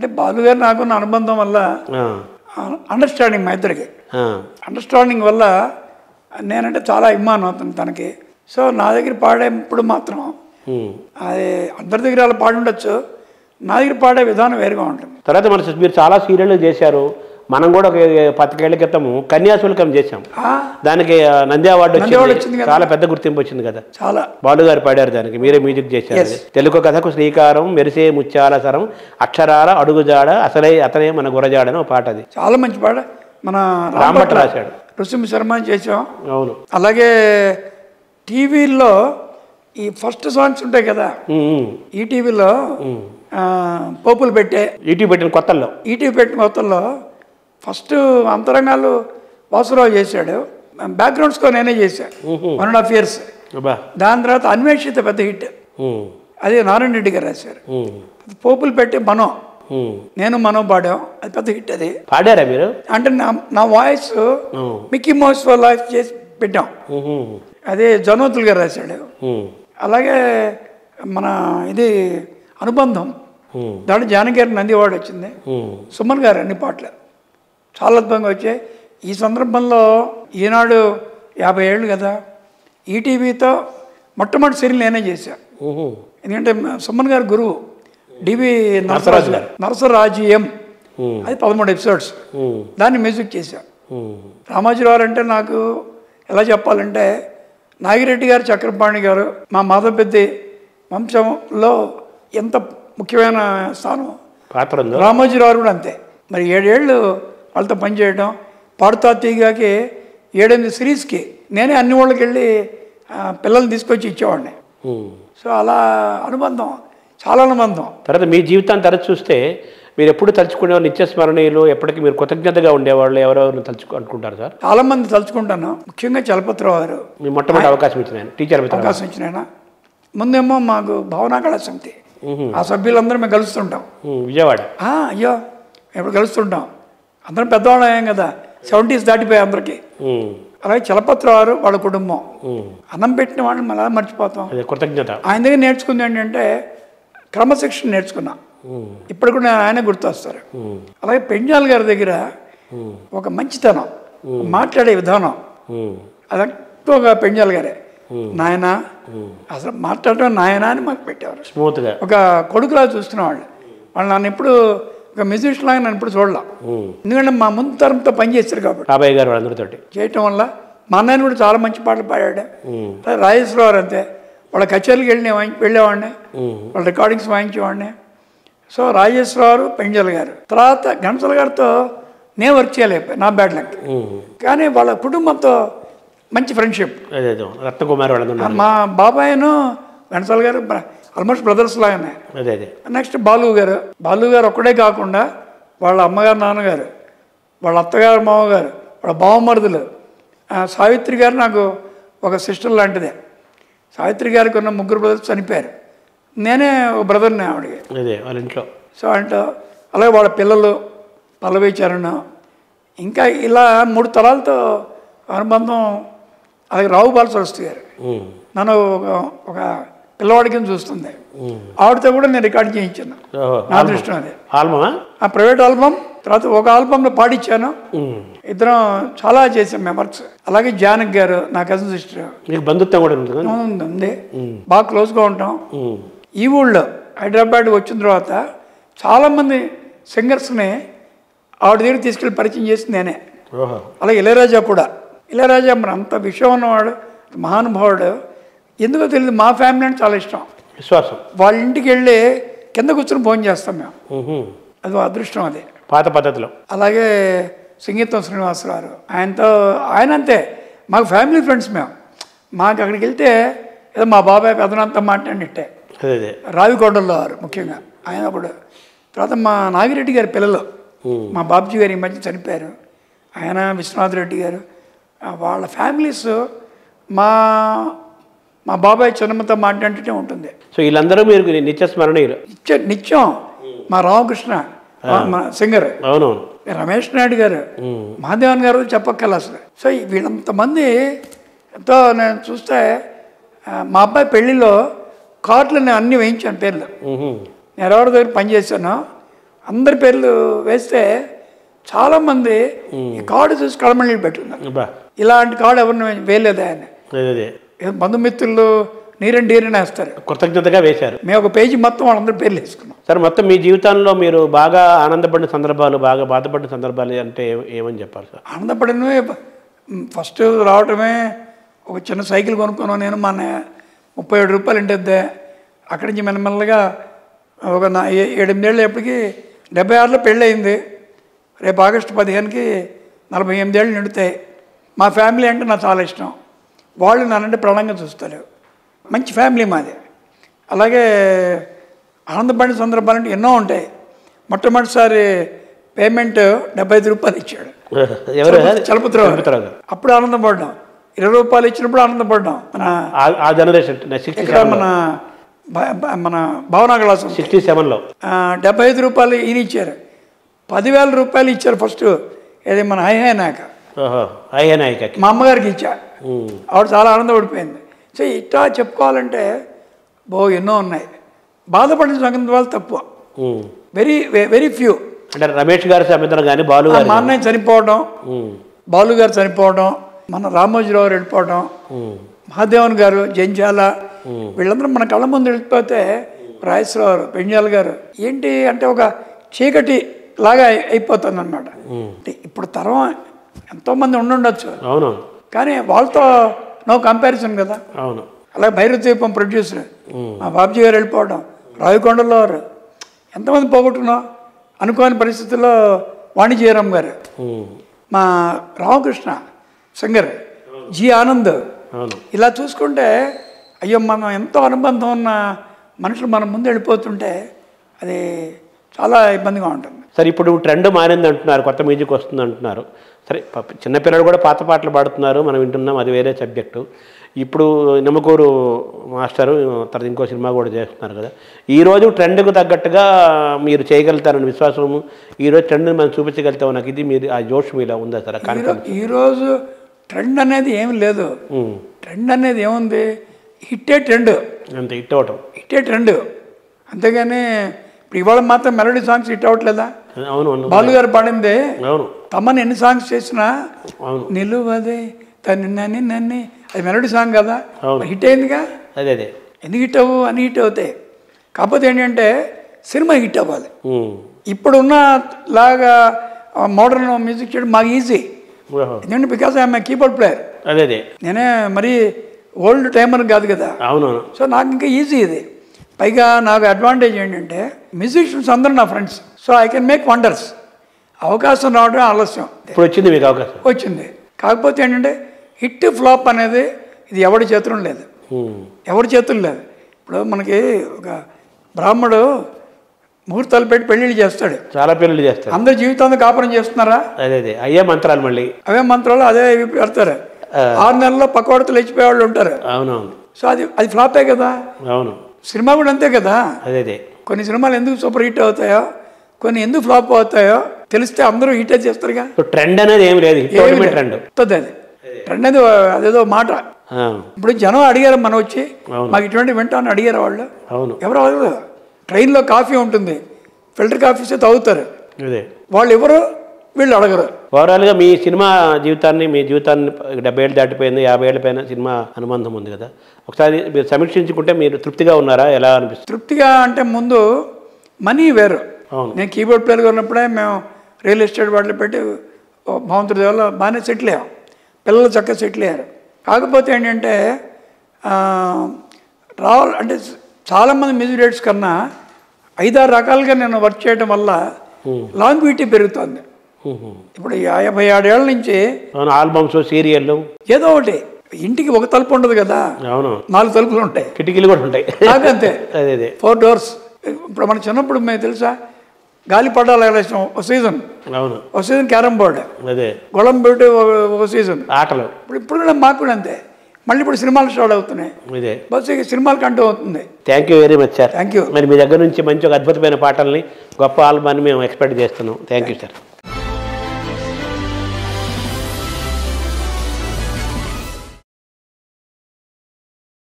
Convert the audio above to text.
అంటే బాలు గారు నాకున్న అనుబంధం వల్ల అండర్స్టాండింగ్ మా ఇద్దరికి. అండర్స్టాండింగ్ వల్ల నేనంటే చాలా అభిమానం అవుతుంది తనకి. సో నా దగ్గర పాడేప్పుడు మాత్రం. అది అందరి దగ్గర అలా పాడి ఉండొచ్చు నా దగ్గర పాడే విధానం వేరుగా ఉంటుంది. తర్వాత మన మీరు చాలా సీరియళ్ళు చేశారు. మనం కూడా ఒక పతికేళ్ళ క్రితము కన్యాశుల్కం చేశాం. ఆ, దానికి నంది అవార్డు వచ్చింది. చాలా పెద్ద గుర్తింపు వచ్చింది కదా. చాలా. బాలు గారు పాడారు దానికి మీరే మ్యూజిక్ చేశారు. తెలుగు కథకు శ్రీకారం మెరిసే ముత్యాల సరం అక్షరాల అడుగుజాడ అసలే అతనే మన గురజాడ అని ఒక పాట అది. చాలా మంచి పాట. మన రాంభట్ రాశాడు. నృసింహ శర్మ చేసాం అవును. అలాగే టీవీల్లో ఈ ఫస్ట్ సాంగ్స్ ఉంటాయి కదా. ఉమ్, ఉమ్, ఈ టీవీలో ఆ, పోపులు పెట్టే యూట్యూబ్ పెట్టిన కొత్తల్లో. ఈటీవీ పెట్టిన మొత్తంలో ఫస్ట్ అంతరంగాలు వాసురావు చేశాడు. బ్యాక్గ్రౌండ్ స్కోర్ నేనే చేశాను వన్ అండ్ హాఫ్ ఇయర్స్ దాని తర్వాత అన్వేషిత పెద్ద హిట్. అది నారాయణ రెడ్డి గారు రాశారు. పోపులు పెట్టి మనో. నేను మనో పాడాం. అది పెద్ద హిట్ అది. పాడారా మీరు? అంటే నా నా వాయిస్ మిక్కీ మౌస్ వాయిస్ చేసి పెట్టాం. అదే జనోతులు గారు రాశాడు. అలాగే మన ఇది అనుబంధం. దాంట్లో జానకి గారి నంది అవార్డు వచ్చింది. సుమన్ గారు అన్ని పాటలు. చాలా అద్భుతంగా వచ్చాయి. ఈ సందర్భంలో ఈనాడు యాభై ఏళ్ళు కదా ఈటీవీతో మొట్టమొదటి సీరియల్ నేనే చేశాను ఉహు. ఎందుకంటే సుమన్ గారు గురువు డివి నరసరాజు గారు. నరసరాజు ఎం. అది పదమూడు ఎపిసోడ్స్ దాన్ని మ్యూజిక్ చేశాను. రామాజీరావు అంటే నాకు ఎలా చెప్పాలంటే నాగిరెడ్డి గారు చక్రపాణి గారు మా మాధవపెద్ది వంశంలో ఎంత ముఖ్యమైన స్థానం? రామోజీరావు కూడా అంతే. మరి ఏడేళ్ళు వాళ్ళతో పనిచేయడం పాడుతా తీగాకి ఏడెనిమిది సిరీస్కి నేనే అన్ని వాళ్ళకి వెళ్ళి పిల్లల్ని తీసుకొచ్చి ఇచ్చేవాడిని. సో అలా అనుబంధం చాలా అనుబంధం. తర్వాత మీ జీవితాన్ని తరచు చూస్తే మీరు ఎప్పుడు తలుచుకునేవారు నిత్య స్మరణీయులు? ఎప్పటికీ మీరు కృతజ్ఞతగా ఉండేవాళ్ళు? ఎవరెవరు తలుచుకు అనుకుంటారు సార్? చాలామంది తలుచుకుంటాను. ముఖ్యంగా చలపతిరావు గారు. మీ మొట్టమొదటి అవకాశం ఇచ్చిన టీచర్ అవకాశం ఇచ్చిన. ముందేమో మాకు భావనా కళా సమితి ఆ సభ్యులందరూ మేము కలుస్తుంటాం. విజయవాడ. అయ్యో ఎప్పుడు కలుస్తుంటాం. అందరం పెద్దవాళ్ళం అయ్యాం కదా. సెవెంటీస్ దాటిపోయి అందరికీ. అలాగే చలపతిరావు వాళ్ళ కుటుంబం. అన్నం పెట్టిన వాళ్ళని మళ్ళీ మర్చిపోతాం. కృతజ్ఞత. ఆయన దగ్గర నేర్చుకుంది ఏంటంటే క్రమశిక్షణ నేర్చుకున్నా. ఇప్పుడు కూడా ఆయన గుర్తొస్తారు. అలాగే పెంజాల్ గారి దగ్గర ఒక మంచితనం మాట్లాడే విధానం. అది ఎక్కువగా పెంజాల్ గారే. నాయన అసలు మాట్లాడటం నాయన అని మాకు పెట్టేవారు. స్మూత్గా. ఒక కొడుకులా చూస్తున్న వాళ్ళు. వాళ్ళు నన్ను ఎప్పుడు ఒక మ్యూజిషియన్ లాగా నన్ను ఇప్పుడు చూడాల. ఎందుకంటే మా ముందు తరంతో పనిచేస్తారు కాబట్టి. బాబాయ్ గారు వాళ్ళందరితోటి. చేయటం వల్ల మా అన్నయ్య కూడా చాలా మంచి పాటలు పాడాడు. రాజేశ్వరరావు అంతే. వాళ్ళ కచేరీకి వెళ్ళి వెళ్ళేవాడిని. వాళ్ళ రికార్డింగ్స్ వాయించేవాడిని. సో రాజేశ్వరరావు పెంజల్ గారు. తర్వాత ఘంటసాల గారితో నేను వర్క్ చేయలేకపోయాను నా బ్యాడ్ లక్. కానీ వాళ్ళ కుటుంబంతో మంచి ఫ్రెండ్షిప్. మా బాబాయ్ను ఘంటసాల గారు ఆల్మోస్ట్ బ్రదర్స్ లాగానే. అదే అదే. నెక్స్ట్ బాలు గారు. బాలు గారు ఒక్కడే కాకుండా వాళ్ళ అమ్మగారు నాన్నగారు వాళ్ళ అత్తగారు మామగారు వాళ్ళ బావమరుదులు. సావిత్రి గారు నాకు ఒక సిస్టర్ లాంటిదే. సావిత్రి గారికి ఉన్న ముగ్గురు బ్రదర్స్ చనిపోయారు. నేనే ఒక బ్రదర్ని ఆవిడకి. అదే వాళ్ళ ఇంట్లో. సో అంటే అలాగే వాళ్ళ పిల్లలు పల్లవి చరణ్ ఇంకా ఇలా మూడు తరాలతో అనుబంధం అలాగే రావు బాలసరస్తి గారు. ఉమ్, నన్ను ఒక పిల్లవాడి కింద చూస్తుంది. ఆవిడతో కూడా నేను రికార్డ్ చేయించాను. నా దృష్టం అది. ఆల్బమా? ఆ ప్రైవేట్ ఆల్బమ్ తర్వాత ఒక ఆల్బమ్లో పాడిచ్చాను. ఇద్దరం చాలా చేసాం మెంబర్స్. అలాగే జానక్ గారు నా కజిన్ సిస్టర్ మీకు బంధుత్వం కూడా? ఉంది ఉంది. బాగా క్లోజ్గా ఉంటాం. ఈ ఊళ్ళో హైదరాబాద్ వచ్చిన తర్వాత చాలామంది సింగర్స్ని ఆవిడ దగ్గర తీసుకెళ్ళి పరిచయం చేసింది నేనే. అలాగే ఇళయరాజా కూడా. ఇళయరాజా మరి అంత విషయం ఉన్నవాడు మహానుభావుడు. ఎందుకో తెలియదు మా ఫ్యామిలీ అంటే చాలా ఇష్టం. విశ్వాసం. వాళ్ళ ఇంటికి వెళ్ళి కింద కూర్చొని ఫోన్ చేస్తాం మేము. అది అదృష్టం అది. పాత పద్ధతిలో. అలాగే సంగీతం శ్రీనివాసరావు గారు ఆయనతో ఆయన అంతే. మాకు ఫ్యామిలీ ఫ్రెండ్స్ మేము. మాకు అక్కడికి వెళ్తే ఏదో మా బాబాయ్ పెదనంతా మాట్లాడినట్టే రావికొండల్లో వారు ముఖ్యంగా. ఆయన అప్పుడు తర్వాత మా నాగిరెడ్డి గారి పిల్లలు. మా బాబుజీ గారు ఈ మధ్య చనిపోయారు. ఆయన విశ్వనాథ్ రెడ్డి గారు. వాళ్ళ ఫ్యామిలీస్ మా మా బాబాయ్ చిన్నమ్మతో మాట్లాడుతూనే ఉంటుంది. సో వీళ్ళందరూ మీరు నిత్య స్మరణీయులు. నిత్యం నిత్యం మా రామకృష్ణ మా సింగర్. అవునవును రమేష్ నాయుడు గారు మహాదేవన్ గారు చెప్పక్కర్లేదు అసలు. సో ఈ వీళ్ళంతమంది ఎంతో నేను చూస్తే మా అబ్బాయి పెళ్ళిలో కార్డులు నేను అన్నీ వేయించాను పేర్లు. నేను ఎవరి దగ్గర పనిచేశానో అందరి పేర్లు వేస్తే చాలామంది ఈ కార్డు చూసి కడమళ్ళీ పెట్టున్నారు ఇలాంటి కార్డు ఎవరిని వేయలేదు ఆయన? బంధుమిత్రులు నీరని డీరని వేస్తారు కృతజ్ఞతగా వేశారు. మేము ఒక పేజీ మొత్తం వాళ్ళందరి పేర్లు వేసుకున్నాం. సార్ మొత్తం మీ జీవితంలో మీరు బాగా ఆనందపడిన సందర్భాలు బాగా బాధపడిన సందర్భాలు అంటే ఏమని చెప్పాలి సార్? ఆనందపడినవి ఫస్ట్ రావటమే ఒక చిన్న సైకిల్ కొనుక్కున్నాను నేను మన ముప్పై ఏడు రూపాయలు ఇంటద్దే అక్కడి నుంచి మెల్లమెల్లగా ఒక నా ఏ- ఏడెనిమిదేళ్ళు ఎప్పటికి డెబ్బై ఆరులో పెళ్ళి అయింది. రేపు ఆగస్టు పదిహేనుకి నలభై ఎనిమిదేళ్ళు నిండుతాయి. మా ఫ్యామిలీ అంటే నాకు చాలా ఇష్టం. వాళ్ళు నన్నంటే ప్రాణంగా చూస్తారు. మంచి ఫ్యామిలీ మాది. అలాగే ఆనందపడిన సందర్భాలు అంటే ఎన్నో ఉంటాయి. మొట్టమొదటిసారి పేమెంట్ డెబ్బై ఐదు రూపాయలు ఇచ్చాడు. ఎవరు? చలపతిరావు. అప్పుడు ఆనందపడ్డాం. ఇరవై రూపాయలు ఇచ్చినప్పుడు ఆనందపడ్డాం. మన ఆ- జనరేషన్ ఇక్కడ మన మన భావనా కళాసం సిక్స్టీ సెవెన్లో డెబ్బై ఐదు రూపాయలు ఈయన ఇచ్చారు. పదివేల రూపాయలు ఇచ్చారు ఫస్ట్. ఏది మన హైహైనాక ఓహో అయ్యే నాయకకి. మా అమ్మగారికి ఇచ్చా. ఆవిడ చాలా ఆనందపడిపోయింది. సో ఇట్లా చెప్పుకోవాలంటే బో ఎన్నో ఉన్నాయి. బాధపడిన సంగతి వాళ్ళు తక్కువ వెరీ వెరీ ఫ్యూ. అంటే రమేష్ గారి సమిద్రం కానీ బాలు గారు మా అన్నయ్య చనిపోవడం బాలు గారు చనిపోవడం మన రామోజీరావు గారు వెళ్ళిపోవడం మహాదేవన్ గారు జంజాల వీళ్ళందరూ మన కళ్ళ ముందు వెళ్ళిపోతే గారు పెంజాల గారు ఏంటి అంటే ఒక చీకటి లాగా అయి- అయిపోతుంది అనమాట ఇప్పుడు తరం ఎంతోమంది ఉండుండొచ్చు. అవును. కానీ వాళ్ళతో నో కంపారిజన్ కదా. అవును. అలాగే భైరవ దీపం ప్రొడ్యూసర్ మా బాబుజీ గారు వెళ్ళిపోవడం. రావికొండలో ఎంతమంది పోగొట్టుకున్నాం? అనుకోని పరిస్థితుల్లో వాణిజ్యరామ్ గారు. మా రామకృష్ణ సింగర్ జి ఆనంద్. ఇలా చూసుకుంటే అయ్యో మనం ఎంతో అనుబంధం ఉన్న మనుషులు మన ముందు వెళ్ళిపోతుంటే అది చాలా ఇబ్బందిగా ఉంటుంది. సరే ఇప్పుడు ట్రెండ్ మారింది అంటున్నారు కొత్త మ్యూజిక్ వస్తుంది అంటున్నారు. సరే చిన్నపిల్లలు కూడా పాత పాటలు పాడుతున్నారు మనం వింటున్నాం అది వేరే సబ్జెక్టు. ఇప్పుడు నిమ్మకూరు మాస్టరు తర్వాత ఇంకో సినిమా కూడా చేస్తున్నారు కదా. ఈ రోజు ట్రెండ్కు తగ్గట్టుగా మీరు చేయగలుగుతారని విశ్వాసము ఈరోజు ట్రెండ్ని మనం చూపించగలుగుతాం నాకు ఇది మీరు ఆ జోష్ మీలో ఉందా సార్ ఈరోజు ట్రెండ్ అనేది ఏమి లేదు. ట్రెండ్ అనేది ఏముంది? హిట్టే ట్రెండ్. అంతే హిట్ అవటం హిట్టే ట్రెండ్. అంతేగాని ఇప్పుడు ఇవాళ మాత్రం మెలడీ సాంగ్స్ హిట్ అవ్వట్లేదా? అవును అవును. బాలు గారు పాడింది. అవును. తమ్మని ఎన్ని సాంగ్స్ చేసినా అవును. నిలువదే తను నన్ను నన్ను. అది మెలడీ సాంగ్ కదా? అవును. హిట్ అయిందిగా? అదే అదే. ఎందుకు హిట్ అవ్వు? అని హిట్ అవుతాయి. కాకపోతే ఏంటంటే సినిమా హిట్ అవ్వాలి. ఇప్పుడున్న లాగా మోడర్న్ మ్యూజిక్ చేయడం మాకు ఈజీ. ఎందుకంటే బికాస్ ఐఎమ్ కీబోర్డ్ ప్లేయర్ అదే అదే. నేనే మరీ ఓల్డ్ టైమర్ కాదు కదా? అవునవును. సో నాకు ఇంకా ఈజీ ఇది. పైగా నాకు అడ్వాంటేజ్ ఏంటంటే మ్యూజిషియన్స్ అందరూ నా friends so I can make wonders అవకాశం రావడం ఆలస్యం. ఇప్పుడు వచ్చింది మీకు అవకాశం? వచ్చింది. కాకపోతే ఏంటంటే హిట్ ఫ్లాప్ అనేది ఇది ఎవరి చేతుల్లో లేదు. ఎవరి చేతుల్లో లేదు. ఇప్పుడు మనకి ఒక బ్రాహ్మడు ముహూర్తాలు పెట్టి పెళ్ళిళ్ళు చేస్తాడు. చాలా పెళ్ళిళ్ళు చేస్తారు. అందరు జీవితాంతం కాపురం చేస్తున్నారా? అదే అదే. అయ్యే మంత్రాలు మళ్ళీ. అవే మంత్రాలు అదే పెడతారు. ఆరు నెలల్లో పక్కవాడతో లేచిపోయే వాళ్ళు ఉంటారు. అవునవును. సో అది అది ఫ్లాపే కదా? అవును. సినిమా కూడా అంతే కదా? అదే కొన్ని సినిమాలు ఎందుకు సూపర్ హిట్ అవుతాయో కొన్ని ఎందుకు ఫ్లాప్ అవుతాయో తెలిస్తే అందరూ హిట్ చేస్తారుగా ట్రెండ్ అనేది ఏం లేదు. ట్రెండ్. అది. ట్రెండ్ అనేది అదేదో మాట. ఇప్పుడు జనం అడిగారు మనం వచ్చి. మాకు ఇటువంటి వింటాను అడిగారు వాళ్ళు. అవును. ఎవరు అడగరు. ట్రైన్లో కాఫీ ఉంటుంది. ఫిల్టర్ కాఫీసే తాగుతారు. వాళ్ళు ఎవరు? వీళ్ళు అడగరు. ఓవరాల్గా మీ సినిమా జీవితాన్ని మీ జీవితాన్ని డెబ్బై ఏళ్ళు దాటిపోయింది యాభై ఏళ్ళ పైన సినిమా అనుబంధం ఉంది కదా. ఒకసారి మీరు సమీక్షించుకుంటే మీరు తృప్తిగా ఉన్నారా? ఎలా అనిపిస్తుంది? తృప్తిగా అంటే ముందు మనీ వేరు. అవును. నేను కీబోర్డ్ ప్లేయర్గా ఉన్నప్పుడే మేము రియల్ ఎస్టేట్ వాటిలో పెట్టి ఓ భగవంతుడి దేవలో బాగానే సెటిల్ అయ్యాం. పిల్లలు చక్కగా సెటిల్ అయ్యారు. కాకపోతే ఏంటంటే రావాలి అంటే చాలామంది మ్యూజిక్ రేట్స్ కన్నా ఐదారు రకాలుగా నేను వర్క్ చేయడం వల్ల లాంగ్విటీ పెరుగుతుంది. ఇప్పుడు యాభై ఏడేళ్ళ నుంచి ఆల్బమ్స్ సీరియళ్ళు. ఏదో ఒకటి. ఇంటికి ఒక తలుపు ఉండదు కదా? అవును. నాలుగు తలుపులు ఉంటాయి. కిటికీలు కూడా ఉంటాయి. నాకంతే అదే అదే. ఫోర్ డోర్స్ ఇప్పుడు మన చిన్నప్పుడు మీకు తెలుసా? గాలి పడాలి ఇష్టం ఒక సీజన్. అవును. ఒక సీజన్ క్యారమ్ బోర్డ్. అదే. గొళం బెట్టి ఒక సీజన్. ఆటలు. ఇప్పుడు ఇప్పుడు కూడా మాకు కూడా అంతే. మళ్ళీ ఇప్పుడు సినిమాలు స్టార్ట్ అవుతున్నాయి. ఇదే. బస్ ఇక సినిమాలకు అంటూ అవుతుంది. Thank you very much sir thank you మరి మీ దగ్గర నుంచి మంచి ఒక అద్భుతమైన పాటల్ని గొప్ప ఆల్బాన్ని మేము ఎక్స్పెక్ట్ చేస్తున్నాం. Thank you sir